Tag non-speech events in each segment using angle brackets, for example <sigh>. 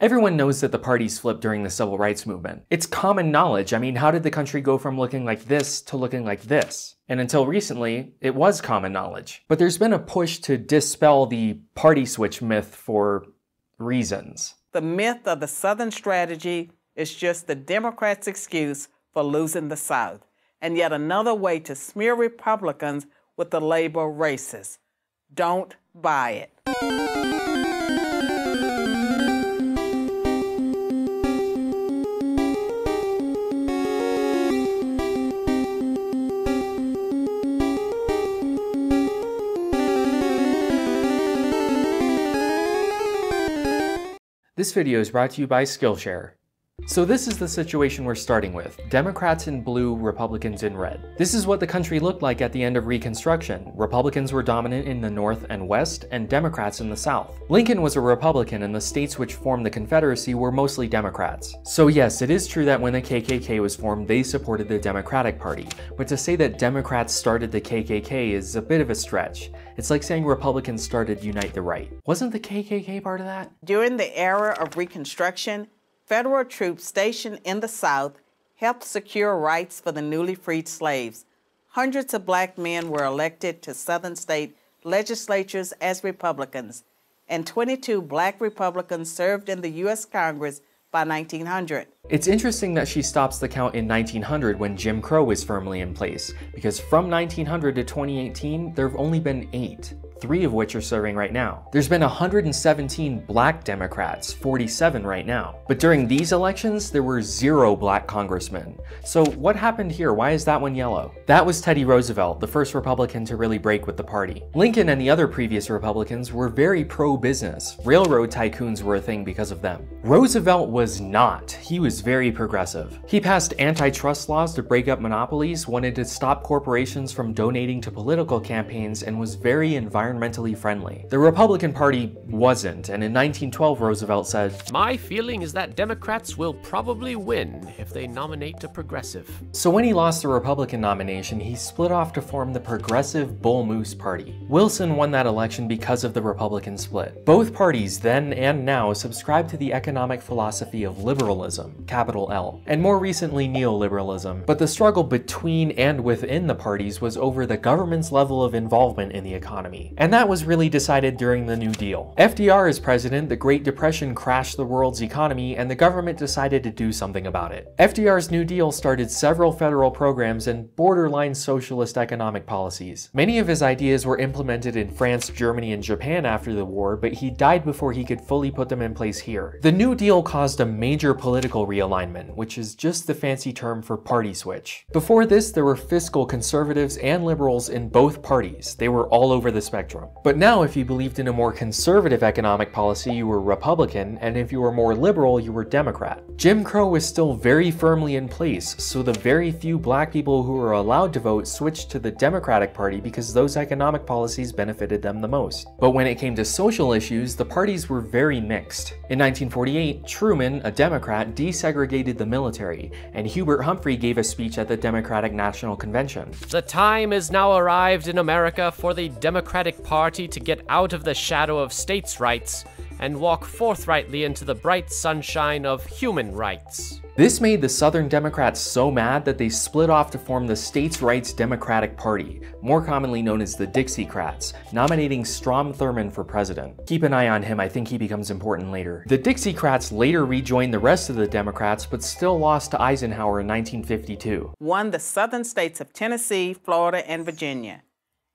Everyone knows that the parties flipped during the civil rights movement. It's common knowledge. I mean, how did the country go from looking like this to looking like this? And until recently, it was common knowledge. But there's been a push to dispel the party switch myth for reasons. The myth of the Southern strategy is just the Democrats' excuse for losing the South, and yet another way to smear Republicans with the label racist. Don't buy it. This video is brought to you by Skillshare. So this is the situation we're starting with. Democrats in blue, Republicans in red. This is what the country looked like at the end of Reconstruction. Republicans were dominant in the North and West, and Democrats in the South. Lincoln was a Republican, and the states which formed the Confederacy were mostly Democrats. So yes, it is true that when the KKK was formed, they supported the Democratic Party. But to say that Democrats started the KKK is a bit of a stretch. It's like saying Republicans started Unite the Right. Wasn't the KKK part of that? During the era of Reconstruction, federal troops stationed in the South helped secure rights for the newly freed slaves. Hundreds of black men were elected to Southern state legislatures as Republicans, and 22 black Republicans served in the U.S. Congress by 1900. It's interesting that she stops the count in 1900 when Jim Crow is firmly in place, because from 1900 to 2018, there have only been eight three of which are serving right now. There's been 117 black Democrats, 47 right now. But during these elections, there were zero black congressmen. So what happened here? Why is that one yellow? That was Teddy Roosevelt, the first Republican to really break with the party. Lincoln and the other previous Republicans were very pro-business. Railroad tycoons were a thing because of them. Roosevelt was not. He was very progressive. He passed antitrust laws to break up monopolies, wanted to stop corporations from donating to political campaigns, and was very environmental environmentally friendly. The Republican Party wasn't, and in 1912 Roosevelt said, My feeling is that Democrats will probably win if they nominate a progressive. So when he lost the Republican nomination, he split off to form the Progressive Bull Moose Party. Wilson won that election because of the Republican split. Both parties, then and now, subscribe to the economic philosophy of liberalism, capital L, and more recently neoliberalism, but the struggle between and within the parties was over the government's level of involvement in the economy and that was really decided during the New Deal. FDR as president, the Great Depression crashed the world's economy, and the government decided to do something about it. FDR's New Deal started several federal programs and borderline socialist economic policies. Many of his ideas were implemented in France, Germany, and Japan after the war, but he died before he could fully put them in place here. The New Deal caused a major political realignment, which is just the fancy term for party switch. Before this, there were fiscal conservatives and liberals in both parties. They were all over the spectrum spectrum. But now if you believed in a more conservative economic policy, you were Republican, and if you were more liberal, you were Democrat. Jim Crow was still very firmly in place, so the very few black people who were allowed to vote switched to the Democratic Party because those economic policies benefited them the most. But when it came to social issues, the parties were very mixed. In 1948, Truman, a Democrat, desegregated the military, and Hubert Humphrey gave a speech at the Democratic National Convention. The time is now arrived in America for the Democratic Party to get out of the shadow of states' rights and walk forthrightly into the bright sunshine of human rights. This made the Southern Democrats so mad that they split off to form the States' Rights Democratic Party, more commonly known as the Dixiecrats, nominating Strom Thurmond for president. Keep an eye on him, I think he becomes important later. The Dixiecrats later rejoined the rest of the Democrats, but still lost to Eisenhower in 1952. Won the southern states of Tennessee, Florida, and Virginia.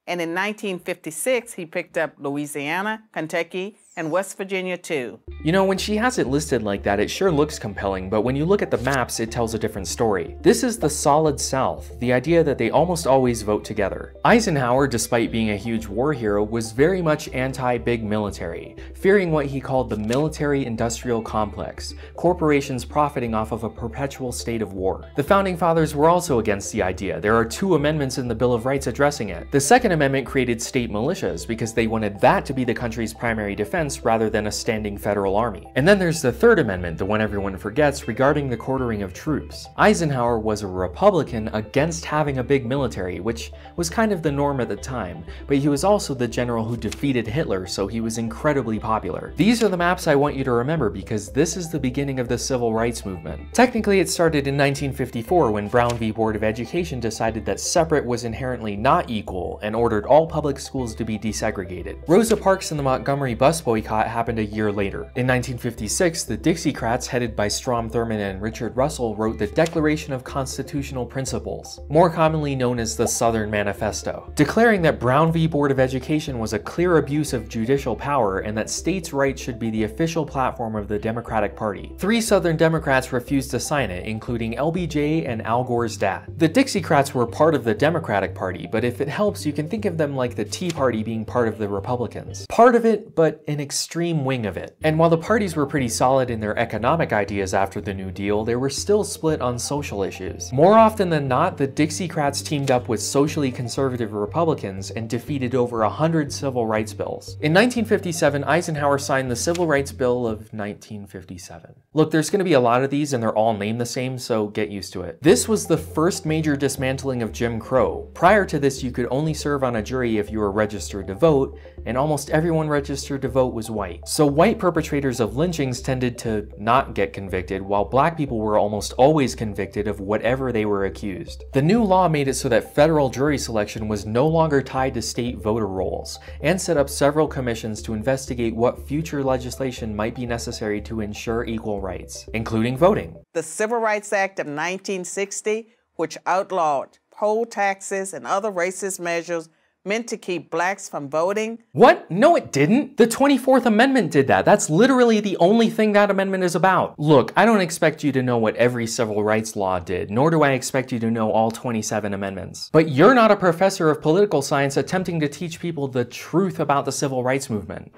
And in 1956, he picked up Louisiana, Kentucky, and West Virginia too. You know, when she has it listed like that, it sure looks compelling, but when you look at the maps, it tells a different story. This is the solid South, the idea that they almost always vote together. Eisenhower, despite being a huge war hero, was very much anti-big military, fearing what he called the military-industrial complex, corporations profiting off of a perpetual state of war. The Founding Fathers were also against the idea. There are two amendments in the Bill of Rights addressing it. The Second Amendment created state militias because they wanted that to be the country's primary defense defense rather than a standing federal army. And then there's the Third Amendment, the one everyone forgets, regarding the quartering of troops. Eisenhower was a Republican against having a big military, which was kind of the norm at the time, but he was also the general who defeated Hitler, so he was incredibly popular. These are the maps I want you to remember because this is the beginning of the civil rights movement. Technically, it started in 1954 when Brown v. Board of Education decided that separate was inherently not equal and ordered all public schools to be desegregated. Rosa Parks and the Montgomery bus boycott happened a year later. In 1956, the Dixiecrats, headed by Strom Thurmond and Richard Russell, wrote the Declaration of Constitutional Principles, more commonly known as the Southern Manifesto, declaring that Brown v. Board of Education was a clear abuse of judicial power and that states' rights should be the official platform of the Democratic Party. Three Southern Democrats refused to sign it, including LBJ and Al Gore's dad. The Dixiecrats were part of the Democratic Party, but if it helps, you can think of them like the Tea Party being part of the Republicans. Part of it, but an extreme wing of it. And mm. while the parties were pretty solid in their economic ideas after the New Deal, they were still split on social issues. More often than not, the Dixiecrats teamed up with socially conservative Republicans and defeated over a hundred civil rights bills. In 1957, Eisenhower signed the Civil Rights Bill of 1957. Look, there's going to be a lot of these and they're all named the same, so get used to it. This was the first major dismantling of Jim Crow. Prior to this, you could only serve on a jury if you were registered to vote, and almost everyone registered to vote was white. So white perpetrators of lynchings tended to not get convicted, while black people were almost always convicted of whatever they were accused. The new law made it so that federal jury selection was no longer tied to state voter rolls, and set up several commissions to investigate what future legislation might be necessary to ensure equal rights, including voting. The Civil Rights Act of 1960, which outlawed poll taxes and other racist measures meant to keep blacks from voting? What? No, it didn't. The 24th Amendment did that. That's literally the only thing that amendment is about. Look, I don't expect you to know what every civil rights law did, nor do I expect you to know all 27 amendments. But you're not a professor of political science attempting to teach people the truth about the civil rights movement.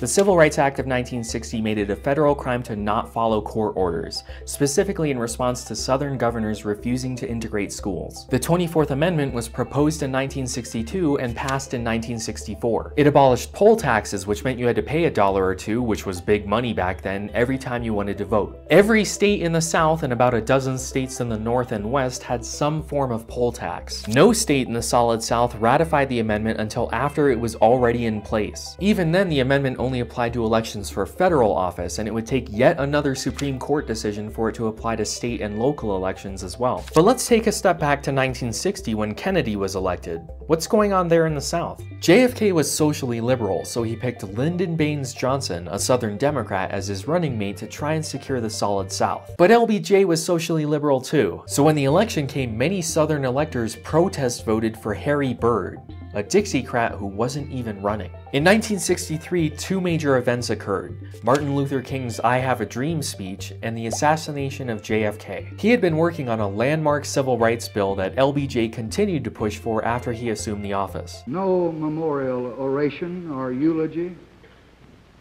The Civil Rights Act of 1960 made it a federal crime to not follow court orders, specifically in response to Southern governors refusing to integrate schools. The 24th Amendment was proposed in 1962 and passed in 1964. It abolished poll taxes, which meant you had to pay a dollar or two, which was big money back then, every time you wanted to vote. Every state in the South and about a dozen states in the North and West had some form of poll tax. No state in the Solid South ratified the amendment until after it was already in place. Even then, the amendment only applied to elections for federal office, and it would take yet another Supreme Court decision for it to apply to state and local elections as well. But let's take a step back to 1960 when Kennedy was elected. What's going on there in the South? JFK was socially liberal, so he picked Lyndon Baines Johnson, a Southern Democrat, as his running mate to try and secure the solid South. But LBJ was socially liberal too, so when the election came, many Southern electors protest voted for Harry Byrd, a Dixiecrat who wasn't even running. In 1963, two major events occurred Martin Luther King's I Have a Dream speech and the assassination of JFK. He had been working on a landmark civil rights bill that LBJ continued to push for after he assumed the office. No memorial oration or eulogy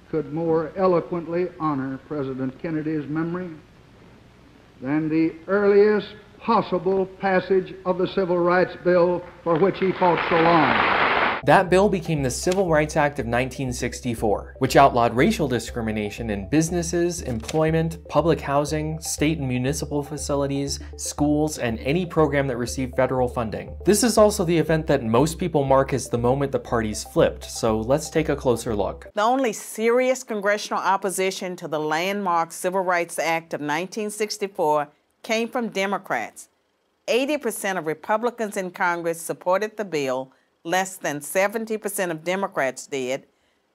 could more eloquently honor President Kennedy's memory than the earliest possible passage of the Civil Rights Bill for which he fought so long. That bill became the Civil Rights Act of 1964, which outlawed racial discrimination in businesses, employment, public housing, state and municipal facilities, schools, and any program that received federal funding. This is also the event that most people mark as the moment the parties flipped, so let's take a closer look. The only serious congressional opposition to the landmark Civil Rights Act of 1964 came from Democrats. 80% of Republicans in Congress supported the bill, less than 70% of Democrats did.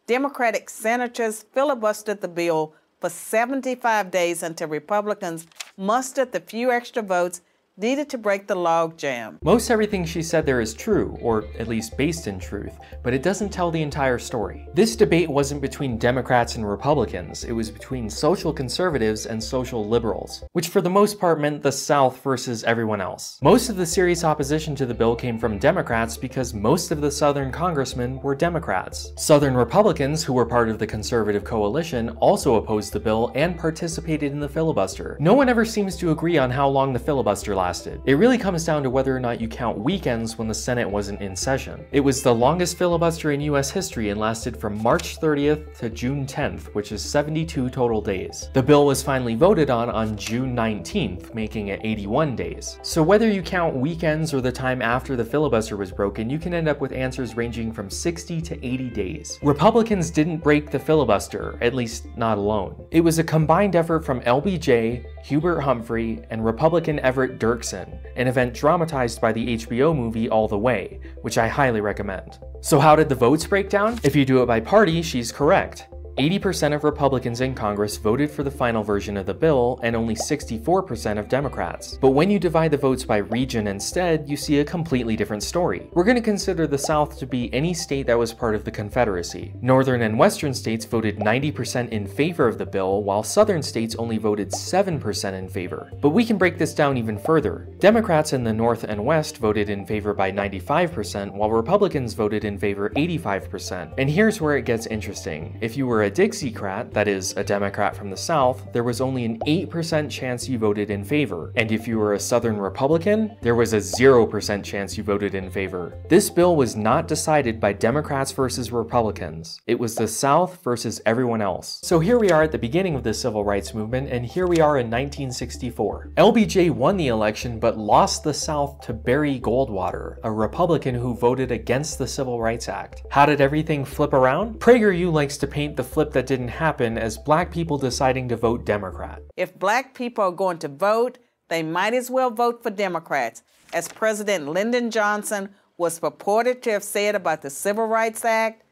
Democratic senators filibustered the bill for 75 days until Republicans mustered the few extra votes needed to break the logjam. Most everything she said there is true, or at least based in truth, but it doesn't tell the entire story. This debate wasn't between Democrats and Republicans, it was between social conservatives and social liberals, which for the most part meant the South versus everyone else. Most of the serious opposition to the bill came from Democrats because most of the Southern congressmen were Democrats. Southern Republicans, who were part of the conservative coalition, also opposed the bill and participated in the filibuster. No one ever seems to agree on how long the filibuster lasted lasted. It really comes down to whether or not you count weekends when the Senate wasn't in session. It was the longest filibuster in US history and lasted from March 30th to June 10th, which is 72 total days. The bill was finally voted on on June 19th, making it 81 days. So whether you count weekends or the time after the filibuster was broken, you can end up with answers ranging from 60 to 80 days. Republicans didn't break the filibuster, at least not alone. It was a combined effort from LBJ, Hubert Humphrey, and Republican Everett Dirksen, an event dramatized by the HBO movie All the Way, which I highly recommend. So how did the votes break down? If you do it by party, she's correct. 80% of Republicans in Congress voted for the final version of the bill, and only 64% of Democrats. But when you divide the votes by region instead, you see a completely different story. We're going to consider the South to be any state that was part of the Confederacy. Northern and Western states voted 90% in favor of the bill, while Southern states only voted 7% in favor. But we can break this down even further. Democrats in the North and West voted in favor by 95%, while Republicans voted in favor 85%. And here's where it gets interesting. If you were a a Dixiecrat, that is, a Democrat from the South, there was only an 8% chance you voted in favor. And if you were a Southern Republican, there was a 0% chance you voted in favor. This bill was not decided by Democrats versus Republicans. It was the South versus everyone else. So here we are at the beginning of the civil rights movement, and here we are in 1964. LBJ won the election but lost the South to Barry Goldwater, a Republican who voted against the Civil Rights Act. How did everything flip around? PragerU likes to paint the flip that didn't happen as black people deciding to vote Democrat. If black people are going to vote, they might as well vote for Democrats, as President Lyndon Johnson was purported to have said about the Civil Rights Act.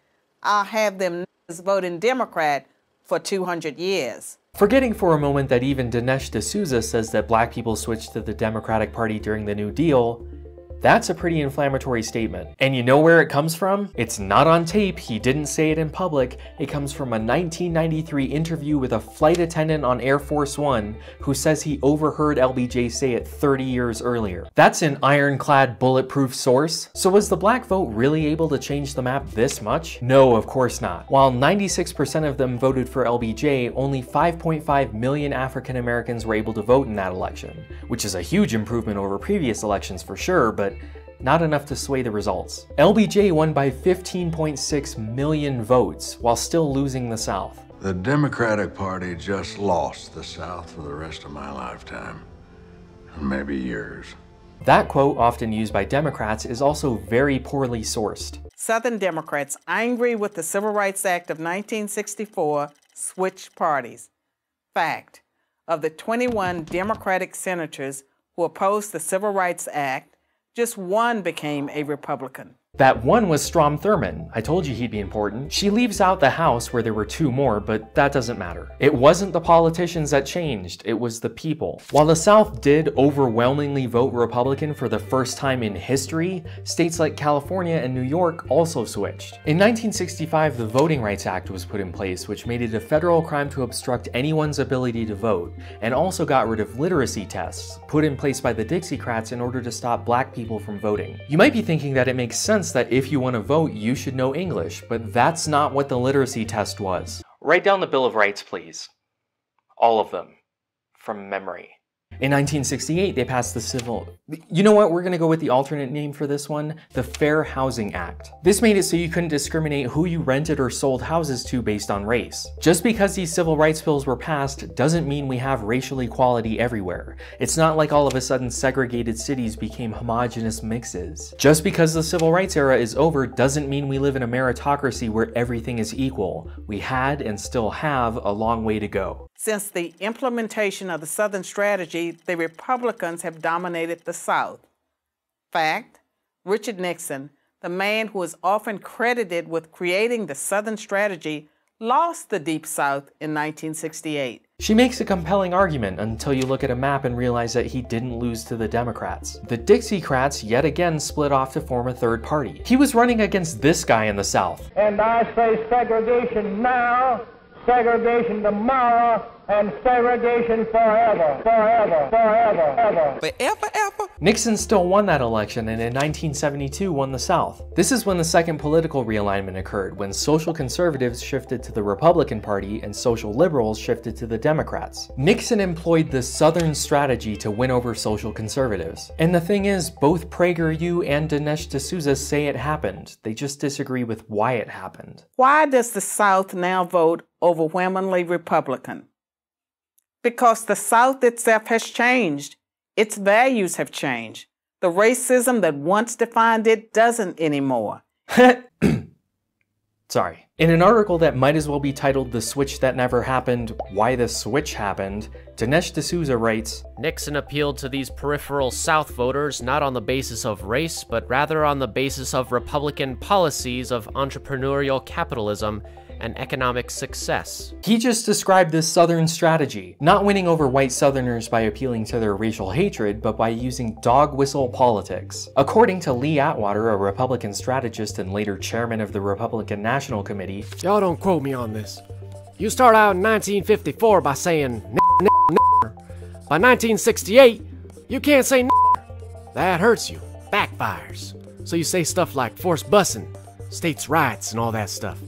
I'll have them voting Democrat for 200 years. Forgetting for a moment that even Dinesh D'Souza says that black people switched to the Democratic Party during the New Deal, that's a pretty inflammatory statement. And you know where it comes from? It's not on tape, he didn't say it in public. It comes from a 1993 interview with a flight attendant on Air Force One who says he overheard LBJ say it 30 years earlier. That's an ironclad bulletproof source. So was the black vote really able to change the map this much? No, of course not. While 96% of them voted for LBJ, only 5.5 million African Americans were able to vote in that election, which is a huge improvement over previous elections for sure, but not enough to sway the results. LBJ won by 15.6 million votes while still losing the South. The Democratic Party just lost the South for the rest of my lifetime, and maybe yours. That quote, often used by Democrats, is also very poorly sourced. Southern Democrats, angry with the Civil Rights Act of 1964, switched parties. Fact Of the 21 Democratic senators who opposed the Civil Rights Act, just one became a Republican. That one was Strom Thurmond. I told you he'd be important. She leaves out the House where there were two more, but that doesn't matter. It wasn't the politicians that changed, it was the people. While the South did overwhelmingly vote Republican for the first time in history, states like California and New York also switched. In 1965, the Voting Rights Act was put in place, which made it a federal crime to obstruct anyone's ability to vote, and also got rid of literacy tests, put in place by the Dixiecrats in order to stop black people from voting. You might be thinking that it makes sense that if you want to vote, you should know English, but that's not what the literacy test was. Write down the Bill of Rights, please. All of them. From memory. In 1968, they passed the Civil... You know what? We're going to go with the alternate name for this one, the Fair Housing Act. This made it so you couldn't discriminate who you rented or sold houses to based on race. Just because these civil rights bills were passed doesn't mean we have racial equality everywhere. It's not like all of a sudden segregated cities became homogenous mixes. Just because the civil rights era is over doesn't mean we live in a meritocracy where everything is equal. We had and still have a long way to go. Since the implementation of the Southern Strategy, the Republicans have dominated the South. Fact Richard Nixon, the man who is often credited with creating the Southern Strategy, lost the Deep South in 1968. She makes a compelling argument until you look at a map and realize that he didn't lose to the Democrats. The Dixiecrats yet again split off to form a third party. He was running against this guy in the South. And I say segregation now segregation tomorrow, and segregation forever, forever, forever, ever. Forever, ever? Nixon still won that election and in 1972 won the South. This is when the second political realignment occurred, when social conservatives shifted to the Republican Party and social liberals shifted to the Democrats. Nixon employed the Southern strategy to win over social conservatives. And the thing is, both PragerU and Dinesh D'Souza say it happened. They just disagree with why it happened. Why does the South now vote overwhelmingly Republican? Because the South itself has changed. Its values have changed. The racism that once defined it doesn't anymore. <coughs> Sorry. In an article that might as well be titled The Switch That Never Happened Why the Switch Happened, Dinesh D'Souza writes Nixon appealed to these peripheral South voters not on the basis of race, but rather on the basis of Republican policies of entrepreneurial capitalism and economic success. He just described this Southern strategy, not winning over white Southerners by appealing to their racial hatred, but by using dog whistle politics. According to Lee Atwater, a Republican strategist and later chairman of the Republican National Committee, Y'all don't quote me on this. You start out in 1954 by saying n- n- n- By 1968, you can't say n- That hurts you, backfires. So you say stuff like forced busing, states' rights, and all that stuff.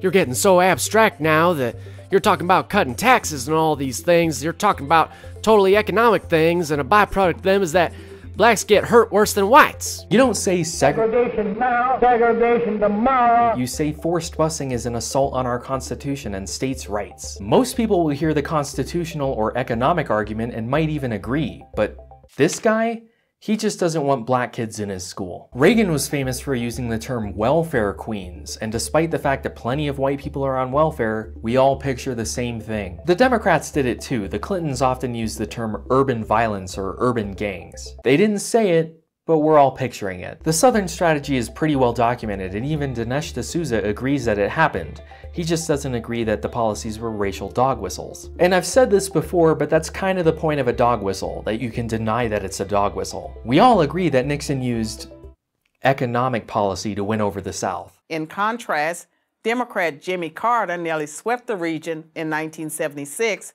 You're getting so abstract now that you're talking about cutting taxes and all these things. You're talking about totally economic things, and a byproduct of them is that blacks get hurt worse than whites. you don't say seg- Segregation now, segregation tomorrow. you say forced busing is an assault on our Constitution and states' rights. Most people will hear the constitutional or economic argument and might even agree, but this guy? He just doesn't want black kids in his school. Reagan was famous for using the term welfare queens, and despite the fact that plenty of white people are on welfare, we all picture the same thing. The Democrats did it too. The Clintons often used the term urban violence or urban gangs. They didn't say it, but we're all picturing it. The Southern strategy is pretty well documented, and even Dinesh D'Souza agrees that it happened. He just doesn't agree that the policies were racial dog whistles. And I've said this before, but that's kind of the point of a dog whistle, that you can deny that it's a dog whistle. We all agree that Nixon used economic policy to win over the South. In contrast, Democrat Jimmy Carter nearly swept the region in 1976,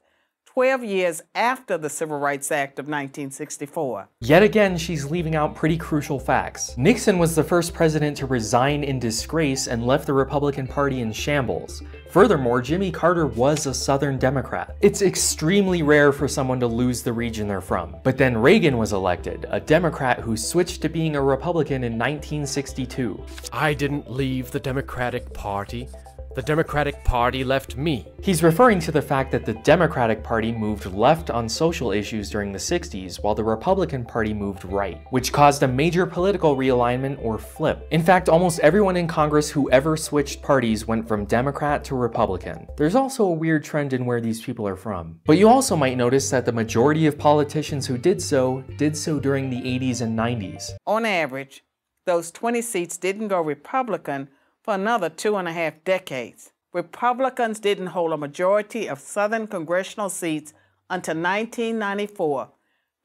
12 years after the Civil Rights Act of 1964. Yet again, she's leaving out pretty crucial facts. Nixon was the first president to resign in disgrace and left the Republican Party in shambles. Furthermore, Jimmy Carter was a Southern Democrat. It's extremely rare for someone to lose the region they're from. But then Reagan was elected, a Democrat who switched to being a Republican in 1962. I didn't leave the Democratic Party. The Democratic Party left me. He's referring to the fact that the Democratic Party moved left on social issues during the 60s, while the Republican Party moved right, which caused a major political realignment or flip. In fact, almost everyone in Congress who ever switched parties went from Democrat to Republican. There's also a weird trend in where these people are from. But you also might notice that the majority of politicians who did so, did so during the 80s and 90s. On average, those 20 seats didn't go Republican for another two and a half decades. Republicans didn't hold a majority of Southern congressional seats until 1994,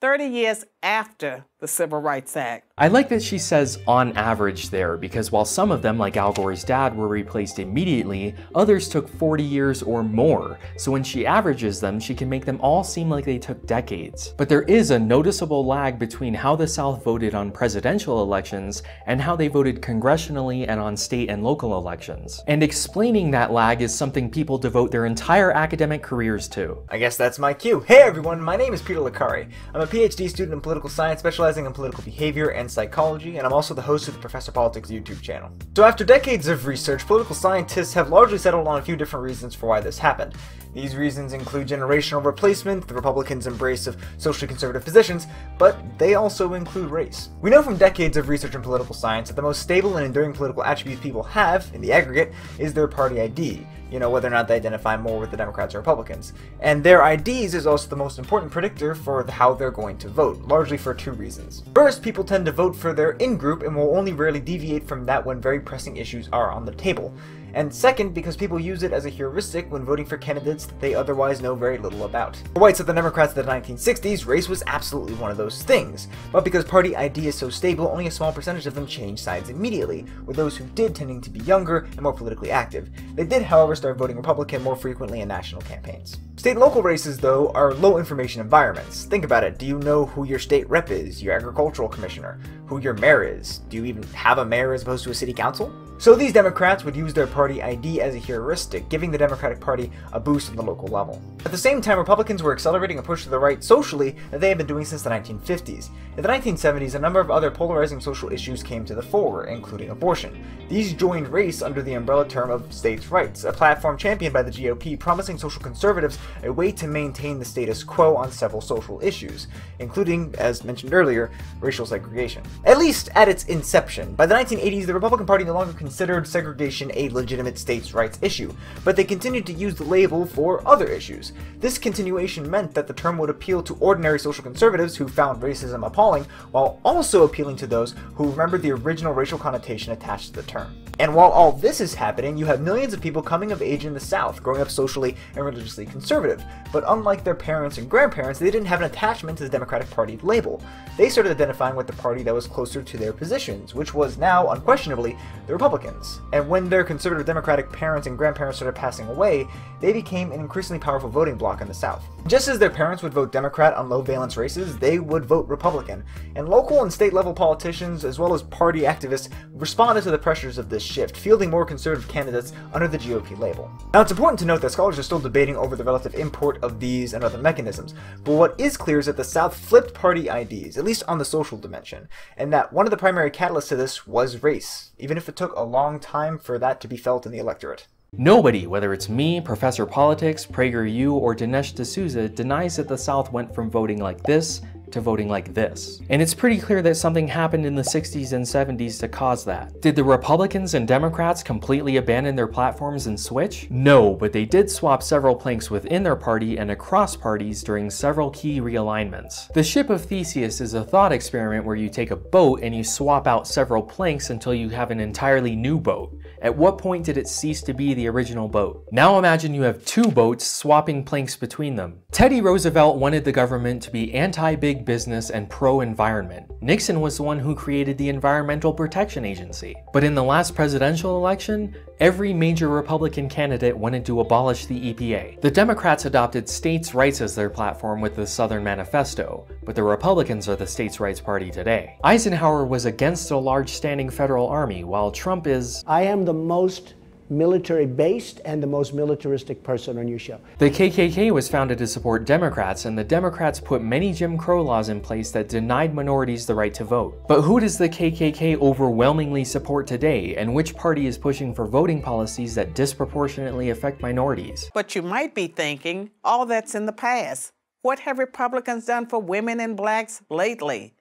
30 years after the Civil Rights Act. I like that she says on average there, because while some of them, like Al Gore's dad, were replaced immediately, others took 40 years or more. So when she averages them, she can make them all seem like they took decades. But there is a noticeable lag between how the South voted on presidential elections and how they voted congressionally and on state and local elections. And explaining that lag is something people devote their entire academic careers to. I guess that's my cue. Hey everyone, my name is Peter Licari. I'm a PhD student in political science specializing in political behavior and psychology, and I'm also the host of the Professor Politics YouTube channel. So after decades of research, political scientists have largely settled on a few different reasons for why this happened. These reasons include generational replacement, the Republicans' embrace of socially conservative positions, but they also include race. We know from decades of research in political science that the most stable and enduring political attributes people have, in the aggregate, is their party ID you know, whether or not they identify more with the Democrats or Republicans. And their IDs is also the most important predictor for how they're going to vote, largely for two reasons. First, people tend to vote for their in-group and will only rarely deviate from that when very pressing issues are on the table. And second, because people use it as a heuristic when voting for candidates that they otherwise know very little about. For whites of the Democrats of the 1960s, race was absolutely one of those things, but because party ID is so stable, only a small percentage of them changed sides immediately, with those who did tending to be younger and more politically active. They did, however, start voting Republican more frequently in national campaigns. State and local races, though, are low information environments. Think about it. Do you know who your state rep is, your agricultural commissioner, who your mayor is? Do you even have a mayor as opposed to a city council? So these Democrats would use their party ID as a heuristic, giving the Democratic Party a boost on the local level. At the same time, Republicans were accelerating a push to the right socially that they had been doing since the 1950s. In the 1970s, a number of other polarizing social issues came to the fore, including abortion. These joined race under the umbrella term of states' rights, a platform championed by the GOP promising social conservatives a way to maintain the status quo on several social issues, including, as mentioned earlier, racial segregation. At least at its inception. By the 1980s, the Republican Party no longer considered segregation a legitimate states' rights issue, but they continued to use the label for other issues. This continuation meant that the term would appeal to ordinary social conservatives who found racism appalling, while also appealing to those who remembered the original racial connotation attached to the term. And while all this is happening, you have millions of people coming of age in the South, growing up socially and religiously conservative. But unlike their parents and grandparents, they didn't have an attachment to the Democratic Party label. They started identifying with the party that was closer to their positions, which was now, unquestionably, the Republicans. And when their conservative Democratic parents and grandparents started passing away, they became an increasingly powerful voting bloc in the South. Just as their parents would vote Democrat on low valence races, they would vote Republican. And local and state level politicians, as well as party activists, responded to the pressures of this shift, fielding more conservative candidates under the GOP label. Now, it's important to note that scholars are still debating over the relative import of these and other mechanisms, but what is clear is that the South flipped party IDs, at least on the social dimension, and that one of the primary catalysts to this was race, even if it took a long time for that to be felt in the electorate. Nobody, whether it's me, Professor Politics, PragerU, or Dinesh D'Souza, denies that the South went from voting like this to voting like this. And it's pretty clear that something happened in the 60s and 70s to cause that. Did the Republicans and Democrats completely abandon their platforms and switch? No, but they did swap several planks within their party and across parties during several key realignments. The Ship of Theseus is a thought experiment where you take a boat and you swap out several planks until you have an entirely new boat. At what point did it cease to be the original boat? Now imagine you have two boats swapping planks between them. Teddy Roosevelt wanted the government to be anti-big business and pro-environment. Nixon was the one who created the Environmental Protection Agency. But in the last presidential election, every major Republican candidate wanted to abolish the EPA. The Democrats adopted states' rights as their platform with the Southern Manifesto, but the Republicans are the states' rights party today. Eisenhower was against a large standing federal army, while Trump is... I am the most military based and the most militaristic person on your show. The KKK was founded to support Democrats, and the Democrats put many Jim Crow laws in place that denied minorities the right to vote. But who does the KKK overwhelmingly support today, and which party is pushing for voting policies that disproportionately affect minorities? But you might be thinking, all that's in the past. What have Republicans done for women and blacks lately?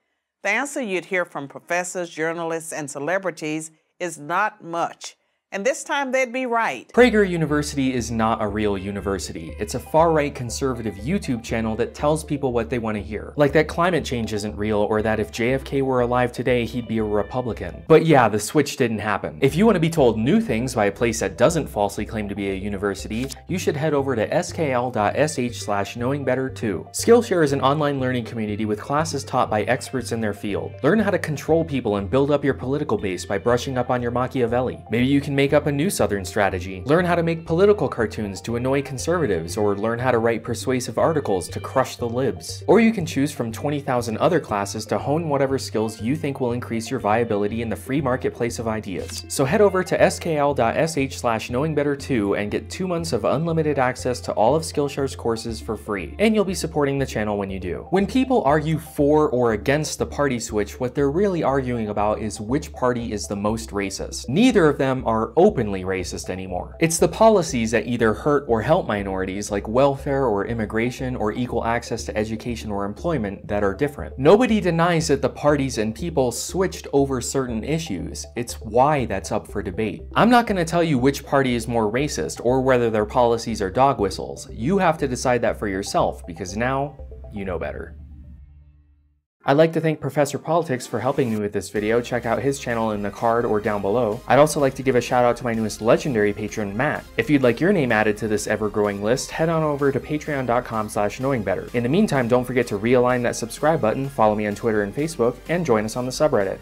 The answer you'd hear from professors, journalists, and celebrities is not much. And this time they'd be right. Prager University is not a real university. It's a far-right conservative YouTube channel that tells people what they want to hear. Like that climate change isn't real or that if JFK were alive today, he'd be a Republican. But yeah, the switch didn't happen. If you want to be told new things by a place that doesn't falsely claim to be a university, you should head over to skl.sh slash knowingbetter2. Skillshare is an online learning community with classes taught by experts in their field. Learn how to control people and build up your political base by brushing up on your Machiavelli. Maybe you can make up a new Southern strategy, learn how to make political cartoons to annoy conservatives, or learn how to write persuasive articles to crush the libs. Or you can choose from 20,000 other classes to hone whatever skills you think will increase your viability in the free marketplace of ideas. So head over to skl.sh slash knowingbetter2 and get two months of unlimited access to all of Skillshare's courses for free, and you'll be supporting the channel when you do. When people argue for or against the party switch, what they're really arguing about is which party is the most racist. Neither of them are openly racist anymore. It's the policies that either hurt or help minorities, like welfare or immigration or equal access to education or employment, that are different. Nobody denies that the parties and people switched over certain issues. It's why that's up for debate. I'm not going to tell you which party is more racist or whether their policies are dog whistles. You have to decide that for yourself because now you know better. I'd like to thank Professor Politics for helping me with this video. Check out his channel in the card or down below. I'd also like to give a shout out to my newest legendary patron, Matt. If you'd like your name added to this ever-growing list, head on over to patreon.com slash knowingbetter. In the meantime, don't forget to realign that subscribe button, follow me on Twitter and Facebook, and join us on the subreddit.